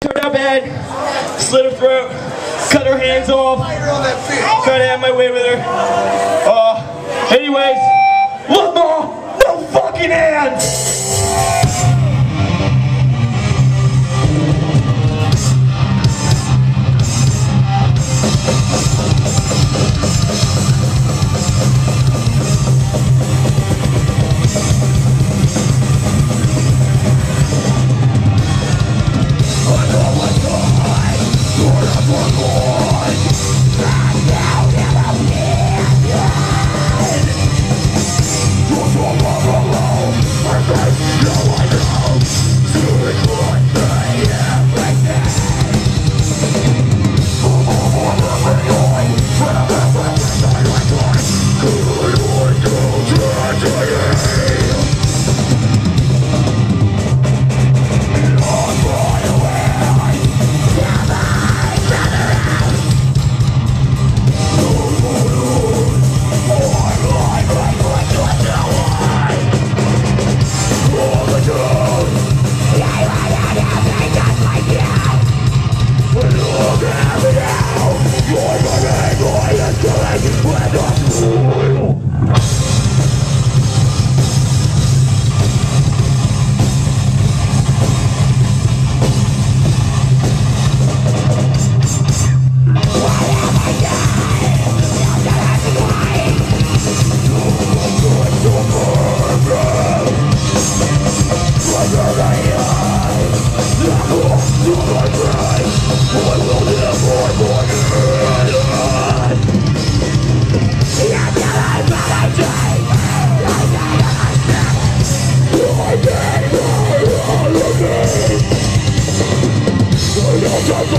turned out bad, slit her throat, cut her hands off, trying to have my way with her. Uh, anyways, look, Ma, no fucking hands! Die.